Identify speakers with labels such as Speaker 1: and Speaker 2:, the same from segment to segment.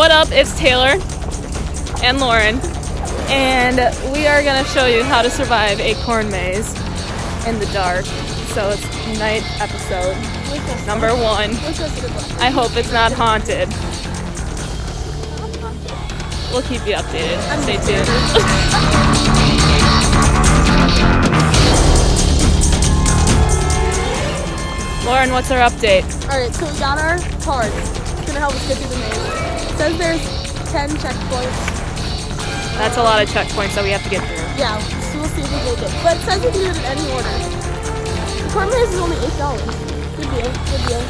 Speaker 1: What up? It's Taylor and Lauren, and we are gonna show you how to survive a corn maze in the dark. So it's night episode number one. I hope it's not haunted. We'll keep you updated. Stay tuned. Lauren, what's our update?
Speaker 2: Alright, so we got our cards. It's gonna help us get through the maze. It says there's 10 checkpoints.
Speaker 1: That's a lot of checkpoints that we have to get through.
Speaker 2: Yeah, so we'll see if we make it. But it says we can do it in any order. The corn maze is only $8. Good deal, good deal.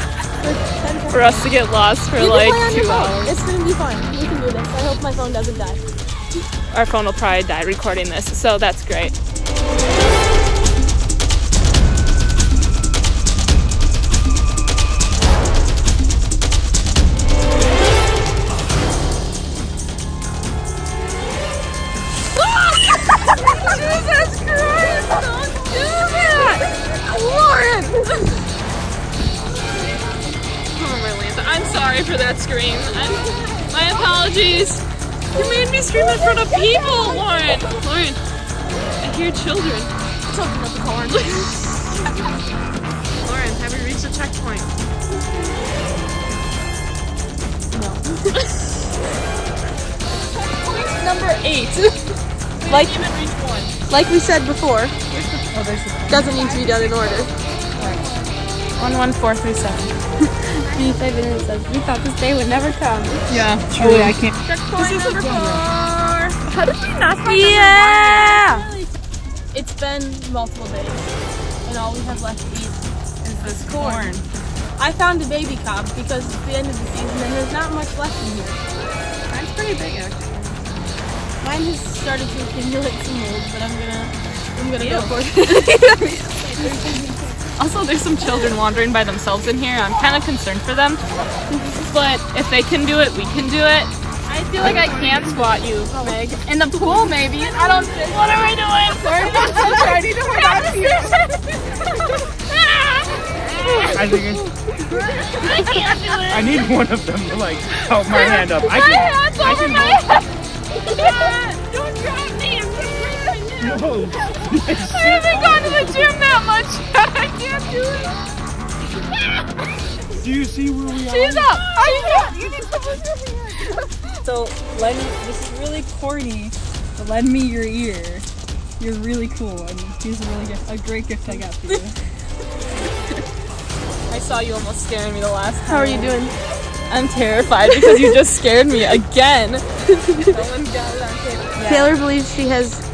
Speaker 2: For
Speaker 1: For us to get lost for
Speaker 2: You can
Speaker 1: like
Speaker 2: play on your
Speaker 1: two hours.
Speaker 2: It's gonna be fun. We can do this. I hope my phone doesn't die.
Speaker 1: Our phone will probably die recording this, so that's great. Oh, my Lanta. I'm sorry for that scream. I'm, my apologies. You made me scream in front of people, Lauren. Lauren, I hear children.
Speaker 2: Talking about the corn.
Speaker 1: Lauren, have we reached the checkpoint? No. Checkpoint number eight.
Speaker 2: Like-
Speaker 1: we didn't even reach one.
Speaker 2: like we said before,
Speaker 3: Oh,
Speaker 2: doesn't need to be done in order.
Speaker 1: One one four three seven.
Speaker 4: Five minutes says, we thought this day would never come.
Speaker 3: Yeah, true. I can't.
Speaker 2: Checkpoint number four.
Speaker 1: How did we not find
Speaker 2: Yeah! It's been multiple days, and all we have left to eat is this corn. I found a baby cob because it's the end of the season and there's not much left in here.
Speaker 1: Mine's pretty big actually.
Speaker 2: Mine has started to accumulate some mold, but I'm gonna I'm gonna go for it.
Speaker 1: Also, there's some children wandering by themselves in here. I'm kind of concerned for them. But if they can do it, we can do it. I feel like I can spot you, Meg. In the pool, maybe. I don't. What are we doing? We're so trying to hold on to you.
Speaker 3: I think it's,
Speaker 1: I can't do it.
Speaker 3: I need one of them to like help my hand up. I
Speaker 1: My
Speaker 3: can.
Speaker 1: hand's
Speaker 3: I
Speaker 1: over my
Speaker 3: go-
Speaker 1: head. Don't drop me. I'm gonna break my neck.
Speaker 3: No.
Speaker 1: Do
Speaker 3: you see where we are?
Speaker 1: She's up. Are you up? You need to look over here.
Speaker 5: So lend this is really corny, but lend me your ear. You're really cool, and here's a really gift, a great gift I got for you.
Speaker 1: I saw you almost scaring me the last time.
Speaker 2: How are you doing?
Speaker 1: I'm terrified because you just scared me again. no one got it on camera.
Speaker 2: Taylor believes she has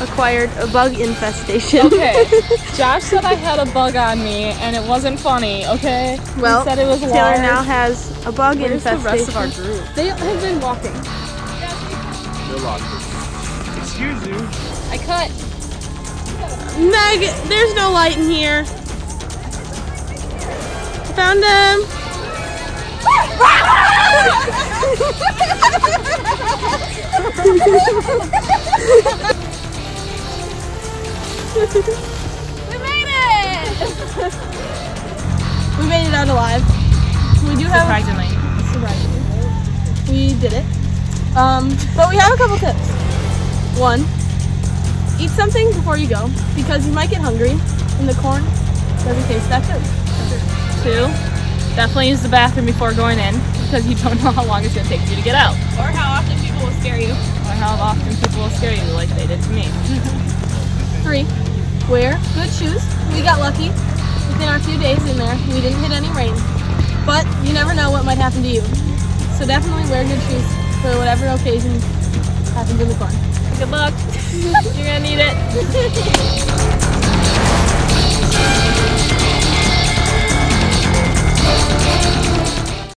Speaker 2: acquired a bug infestation.
Speaker 1: Okay, Josh said I had a bug on me and it wasn't funny, okay?
Speaker 2: Well,
Speaker 1: he said it was
Speaker 2: Taylor
Speaker 1: large.
Speaker 2: now has a bug
Speaker 1: Where's the rest of our group?
Speaker 2: They have been walking.
Speaker 3: They're lost. Excuse you.
Speaker 1: I cut.
Speaker 2: Meg, there's no light in here. Found him.
Speaker 1: We made it!
Speaker 2: We made it out alive. We do have
Speaker 1: Surprisingly.
Speaker 2: surprisingly. We did it. Um, but we have a couple tips. One, eat something before you go because you might get hungry and the corn doesn't taste that good.
Speaker 1: Two, definitely use the bathroom before going in because you don't know how long it's going to take you to get out.
Speaker 2: Or how often people will scare you.
Speaker 1: Or how often people will scare you like they did to me.
Speaker 2: Three, wear good shoes. We got lucky. Within our few days in there, we didn't hit any rain. But you never know what might happen to you. So definitely wear good shoes for whatever occasion happens in the corn.
Speaker 1: Good luck. You're to need it.